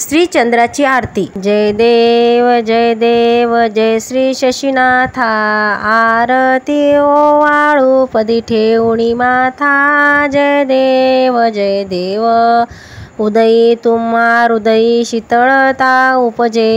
श्री चंद्राची आरती. जय देव जय देव जय श्री शशीनाथा. आरती ओ पदी ठेवणी माथा. जय देव जय देव. उदयी तुम्हा हृदयी शीतळता उपजे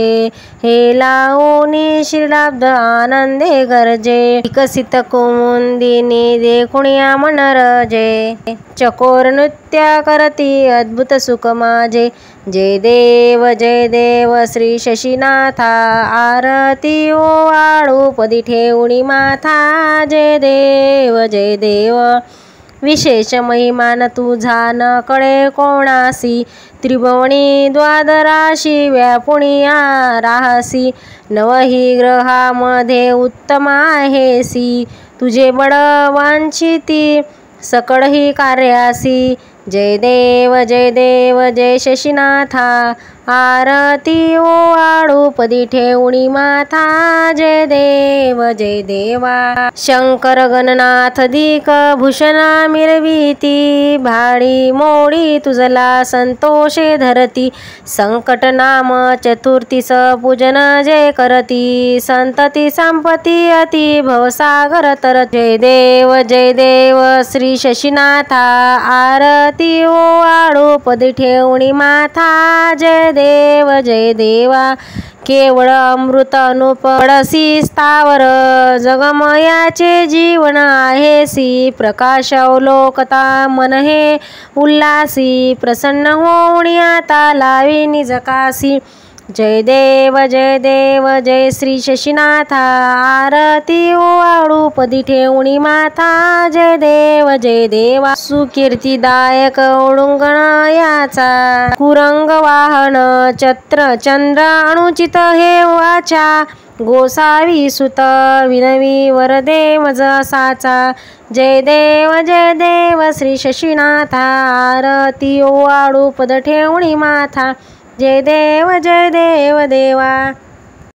हे लावणी श्रीलाब्ध आनंदे गरजे विकसित कुमुंदिनी देखुणिया मनरजे चकोर नृत्य करती अद्भुत सुख माझे जय देव जय देव श्री शशीनाथा आरती ओ आळू पदी ठेवणी माथा जय देव जय देव। विशेष महिमान तुझा न कळे कोणासी त्रिभुवनी द्वादराशी व्यापुणिया राहसी नवही ग्रहामध्ये उत्तम आहेसी. तुझे बड वांछिती. सकळही कार्यासी. जय देव जय देव जय शशीनाथा. आरती ओ आळूपदी ठेवणी माथा. जय देव जय देवा. शंकर गणनाथ दीक भूषणा मिरविती. भाडी मोडी तुझला संतोषे धरती. संकट नाम चतुर्थीस पूजन जय करती. संतती संपती अति भवसागर तर जय देव जय देव श्री शशीनाथा. आरती ओ हो आळू ठेवणी माथा. जय देव जय देवा. केवळ अमृत अनुपडसी स्थावर. जगमयाचे जीवन आहे सी. प्रकाश अवलोकता मन हे उल्लासी. प्रसन्न होऊन आता लावी निजकासी. जय देव जय देव जय श्री शशीनाथा. आरती ओ पदी ठेवणी माथा. जय देव जय देवा सुकीर्तीदायक ओडुंगण याचा कुरंग वाहन चत्र चंद्र अनुचित हे वाचा. गोसावी सुत विनवी वरदे मज साचा जय देव जय देव श्री शशीनाथा. आरती ओ पद ठेवणी माथा. जय देव जय देव देवा.